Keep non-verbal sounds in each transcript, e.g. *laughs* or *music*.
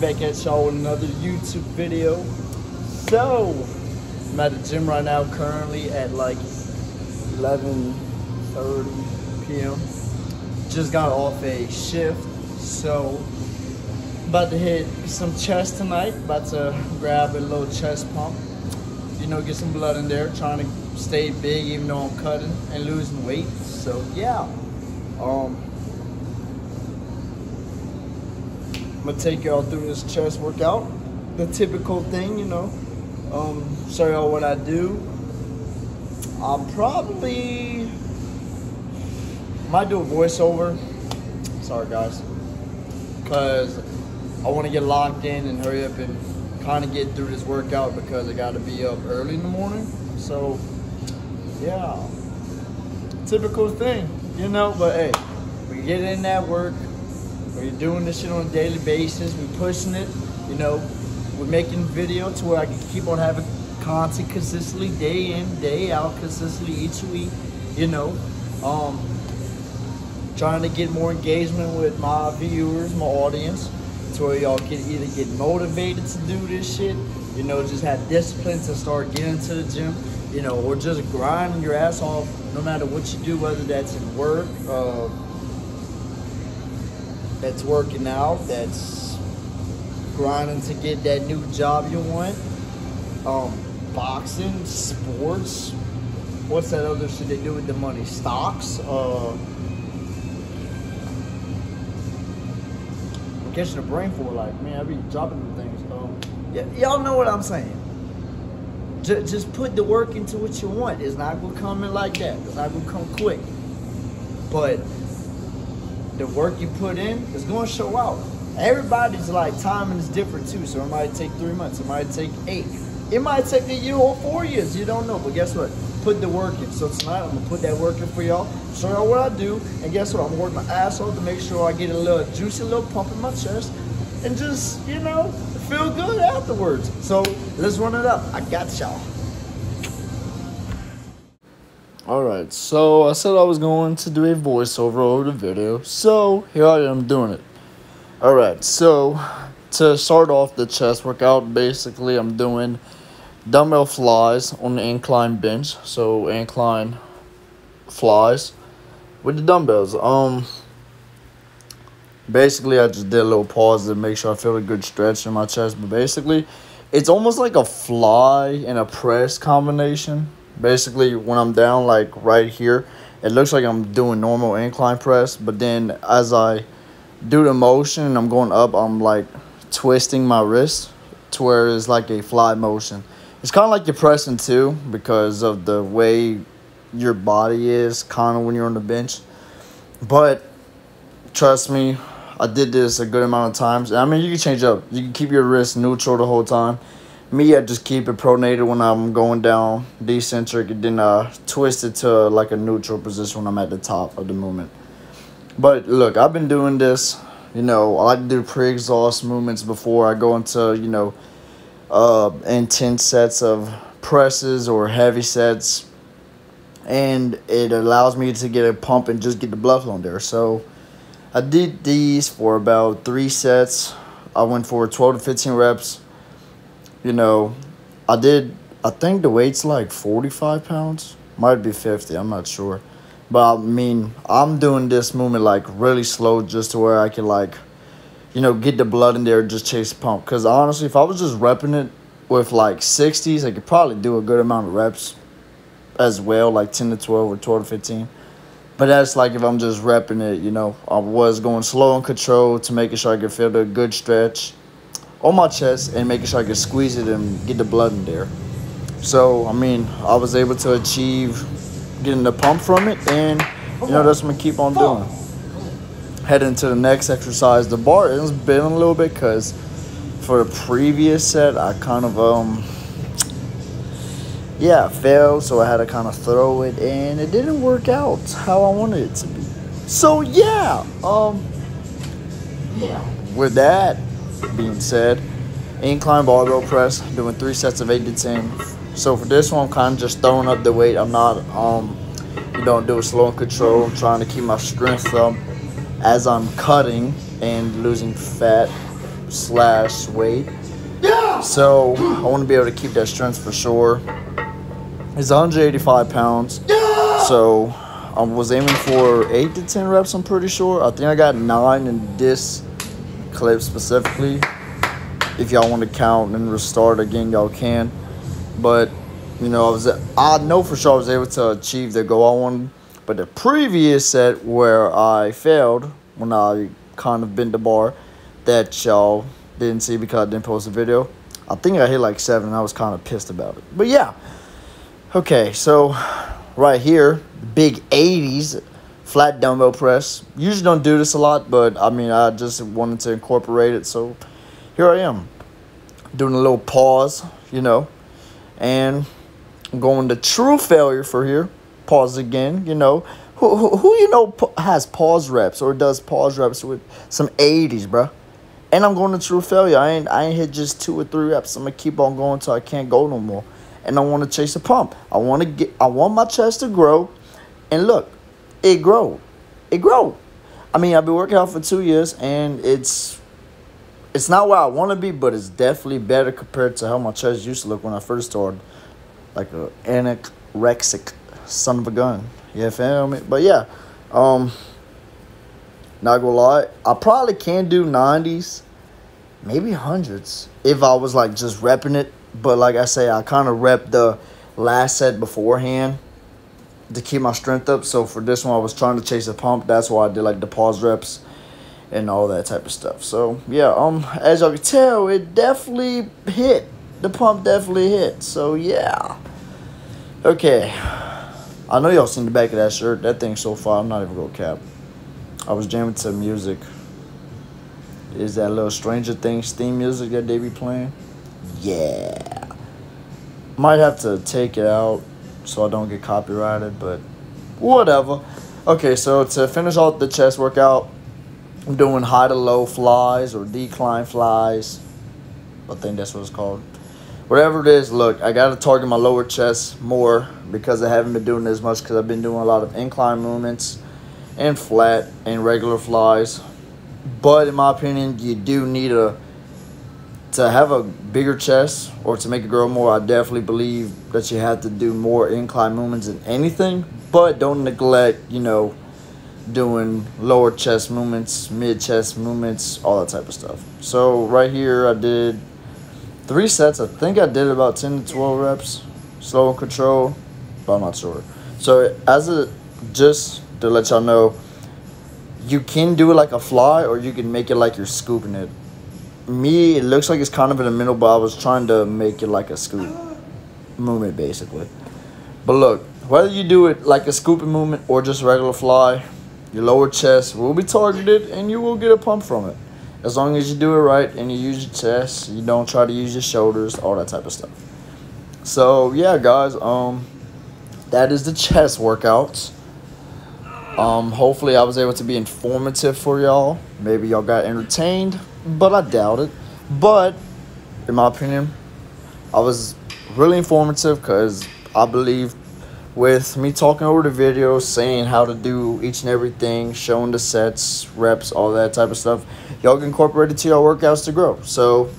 back at y'all with another youtube video. So i'm at the gym right now currently at like 11 30 p.m just got off a shift so about to hit some chest tonight. About to grab a little chest pump. You know get some blood in there trying to stay big even though i'm cutting and losing weight. So yeah. Um I'm gonna take y'all through this chest workout. The typical thing, you know. Um, show y'all what I do. I'll probably might do a voiceover. Sorry guys. Cause I wanna get locked in and hurry up and kinda get through this workout because I gotta be up early in the morning. So yeah. Typical thing, you know, but hey, we get in that work, we're doing this shit on a daily basis. We're pushing it. You know, we're making video to where I can keep on having content consistently, day in, day out, consistently each week. You know, um, trying to get more engagement with my viewers, my audience, to where y'all can either get motivated to do this shit, you know, just have discipline to start getting to the gym, you know, or just grinding your ass off no matter what you do, whether that's in work, uh, that's working out, that's grinding to get that new job you want, um, boxing, sports. What's that other shit they do with the money? Stocks. Uh, I'm catching a brain for like, man, I be dropping the things. Um, yeah, y'all know what I'm saying. J- just put the work into what you want. It's not gonna come in like that. It's not gonna come quick. But the work you put in is going to show out. Everybody's like timing is different too, so it might take three months, it might take eight, it might take a year or four years. You don't know, but guess what? Put the work in. So tonight I'm gonna put that work in for y'all, show y'all what I do, and guess what? I'm gonna work my ass off to make sure I get a little juicy little pump in my chest, and just you know feel good afterwards. So let's run it up. I got y'all. Alright, so I said I was going to do a voiceover over the video, so here I am doing it. Alright, so to start off the chest workout, basically I'm doing dumbbell flies on the incline bench, so incline flies with the dumbbells. Um, basically I just did a little pause to make sure I feel a good stretch in my chest, but basically it's almost like a fly and a press combination basically when I'm down like right here it looks like I'm doing normal incline press but then as I do the motion and I'm going up I'm like twisting my wrist to where it's like a fly motion. It's kind of like you're pressing too because of the way your body is kind of when you're on the bench. But trust me I did this a good amount of times. I mean you can change up. You can keep your wrist neutral the whole time me, I just keep it pronated when I'm going down decentric and then uh, twist it to like a neutral position when I'm at the top of the movement. But look, I've been doing this, you know, I do pre-exhaust movements before I go into, you know, uh, intense sets of presses or heavy sets. And it allows me to get a pump and just get the blood flowing there. So I did these for about three sets. I went for 12 to 15 reps you know, I did, I think the weight's like 45 pounds. Might be 50, I'm not sure. But I mean, I'm doing this movement like really slow just to where I can like, you know, get the blood in there just chase pump. Because honestly, if I was just repping it with like 60s, I could probably do a good amount of reps as well, like 10 to 12 or 12 to 15. But that's like if I'm just repping it, you know, I was going slow and control to making sure I could feel the good stretch on my chest and making sure I could squeeze it and get the blood in there. So, I mean, I was able to achieve getting the pump from it, and you know, that's what I'm keep on doing. Heading to the next exercise, the bar is bending a little bit because for the previous set, I kind of, um, yeah, failed, so I had to kind of throw it, and it didn't work out how I wanted it to be. So, yeah, um, yeah, with that, being said. Incline barbell press, doing three sets of eight to ten. So for this one, I'm kind of just throwing up the weight. I'm not, um, you don't do it slow and control. I'm trying to keep my strength up as I'm cutting and losing fat. slash weight. Yeah. So I want to be able to keep that strength for sure. It's 185 pounds. Yeah. So I was aiming for eight to ten reps. I'm pretty sure. I think I got nine in this clip specifically. If y'all want to count and restart again, y'all can. But you know, I was I know for sure I was able to achieve the goal I wanted. But the previous set where I failed when I kind of bent the bar, that y'all didn't see because I didn't post a video. I think I hit like seven and I was kind of pissed about it. But yeah. Okay, so right here, big 80s flat dumbbell press. Usually don't do this a lot, but I mean, I just wanted to incorporate it. So here I am doing a little pause, you know, and going to true failure for here. Pause again, you know. Who, who, who you know has pause reps or does pause reps with some 80s, bro? And I'm going to true failure. I ain't I ain't hit just two or three reps. I'm gonna keep on going till I can't go no more. And I want to chase a pump. I want to get I want my chest to grow. And look, it grow. It grow. I mean, I've been working out for two years and it's it's not where I want to be, but it's definitely better compared to how my chest used to look when I first started. Like a anorexic son of a gun. You feel me? But yeah, um, not gonna lie, I probably can do 90s, maybe hundreds if I was like just repping it. But like I say, I kind of rep the last set beforehand to keep my strength up. So for this one, I was trying to chase the pump. That's why I did like the pause reps and all that type of stuff. So yeah, um, as y'all can tell, it definitely hit. The pump definitely hit. So yeah. Okay. I know y'all seen the back of that shirt. That thing so far, I'm not even gonna cap. I was jamming to music. Is that little Stranger Things theme music that they be playing? Yeah. Might have to take it out so I don't get copyrighted, but whatever. Okay, so to finish off the chest workout, I'm doing high to low flies or decline flies. I think that's what it's called. Whatever it is, look, I got to target my lower chest more because I haven't been doing as much because I've been doing a lot of incline movements and flat and regular flies. But in my opinion, you do need a to have a bigger chest or to make it grow more. I definitely believe that you have to do more incline movements than anything, but don't neglect, you know, doing lower chest movements, mid chest movements, all that type of stuff. So right here I did three sets. I think I did about 10 to 12 reps, slow and control, but I'm not sure. So as a, just to let y'all know, you can do it like a fly or you can make it like you're scooping it. Me, it looks like it's kind of in the middle, but I was trying to make it like a scoop movement basically. But look, whether you do it like a scooping movement or just regular fly, your lower chest will be targeted and you will get a pump from it. As long as you do it right and you use your chest, you don't try to use your shoulders, all that type of stuff. So yeah, guys, um, that is the chest workouts. Um, hopefully I was able to be informative for y'all. Maybe y'all got entertained, but I doubt it. But in my opinion, I was really informative because I believe with me talking over the video, saying how to do each and everything, showing the sets, reps, all that type of stuff, y'all can incorporate it to your workouts to grow. So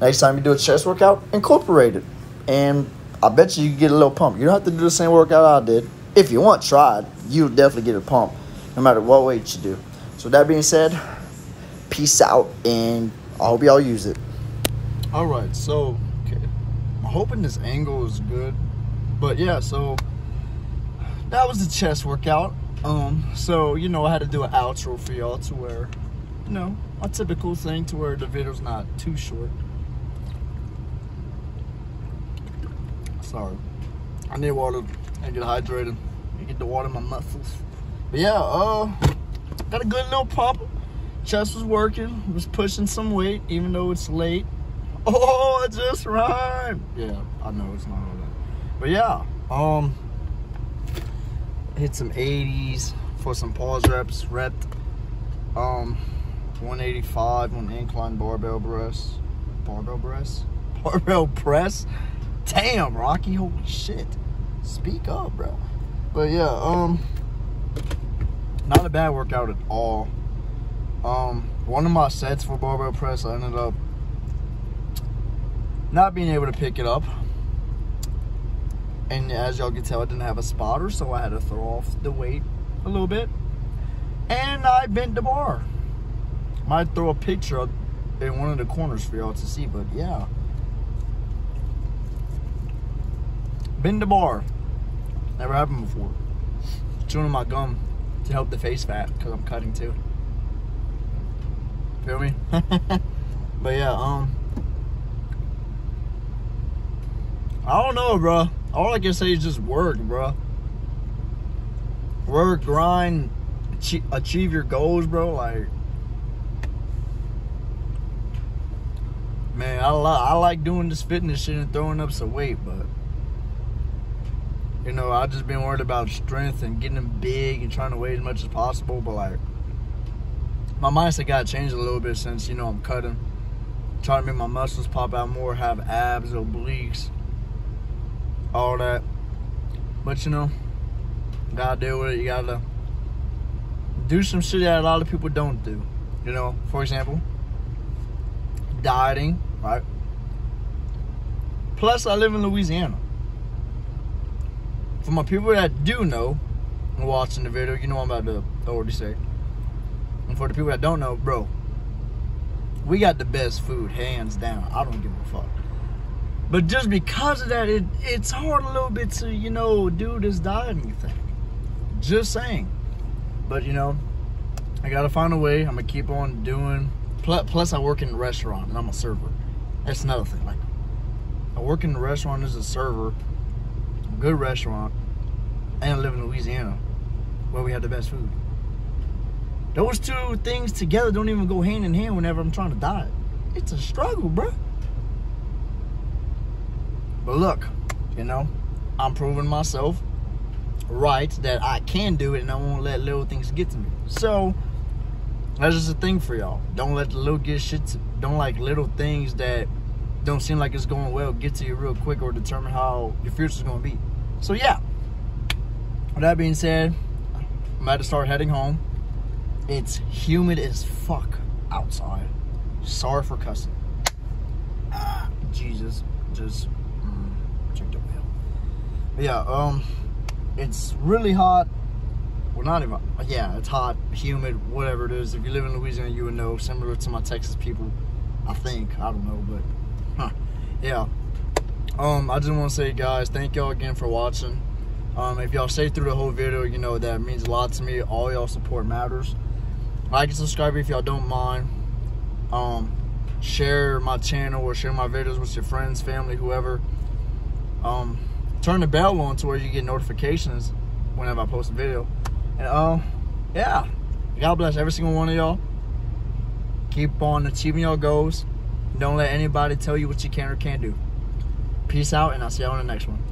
next time you do a chest workout, incorporate it. And I bet you you get a little pump. You don't have to do the same workout I did. If you want, try it. You'll definitely get a pump, no matter what weight you do. So that being said, peace out, and I hope y'all use it. All right, so okay, I'm hoping this angle is good, but yeah, so that was the chest workout. Um, so you know I had to do an outro for y'all to where, you know, a typical thing to where the video's not too short. Sorry, I need water and get hydrated get the water in my muscles. But yeah, uh, got a good little pump. Chest was working, was pushing some weight, even though it's late. *laughs* Oh, I just rhymed. Yeah, I know it's not all that. But yeah, um, hit some 80s for some pause reps, repped um 185 on incline barbell press. Barbell press? *laughs* Barbell press? Damn, Rocky, holy shit. Speak up, bro. But yeah, um not a bad workout at all. Um, one of my sets for barbell press, I ended up not being able to pick it up. And as y'all can tell, I didn't have a spotter, so I had to throw off the weight a little bit. And I bent the bar. Might throw a picture in one of the corners for y'all to see, but yeah. Bend the bar. Never happened before. Chewing my gum to help the face fat because I'm cutting too. Feel me? *laughs* but yeah, um, I don't know, bro. All I can say is just work, bro. Work, grind, achieve your goals, bro. Like, man, I, I like doing this fitness shit and throwing up some weight, but you know, I just been worried about strength and getting them big and trying to weigh as much as possible. But like, my mindset got changed a little bit since you know I'm cutting, trying to make my muscles pop out more, have abs, obliques, all that. But you know, gotta deal with it. You gotta do some shit that a lot of people don't do. You know, for example, dieting, right? Plus, I live in Louisiana. For my people that do know, watching the video, you know I'm about to already say. And for the people that don't know, bro, we got the best food, hands down. I don't give a fuck. But just because of that, it it's hard a little bit to, you know, do this dieting thing. Just saying. But, you know, I got to find a way. I'm going to keep on doing. Plus, I work in a restaurant and I'm a server. That's another thing. Like, I work in a restaurant as a server a good restaurant, and I live in Louisiana, where we have the best food. Those two things together don't even go hand in hand whenever I'm trying to diet. It's a struggle, bro. But look, you know, I'm proving myself right that I can do it and I won't let little things get to me. So that's just a thing for y'all. Don't let the little get shit to, don't like little things that don't seem like it's going well get to you real quick or determine how your future's gonna be. So yeah. With that being said, I'm about to start heading home. It's humid as fuck outside. Sorry for cussing. Ah, Jesus, just mm, check the wheel. But yeah, um, it's really hot. Well, not even. Yeah, it's hot, humid, whatever it is. If you live in Louisiana, you would know. Similar to my Texas people, I think. I don't know, but huh, yeah um i just want to say guys thank y'all again for watching um if y'all stay through the whole video you know that means a lot to me all y'all support matters like and subscribe if y'all don't mind. Um share my channel or share my videos with your friends family whoever. Um turn the bell on to where you get notifications whenever i post a video. And um yeah. God bless every single one of y'all. Keep on achieving your goals. Don't let anybody tell you what you can or can't do. Peace out, and I'll see y'all in the next one.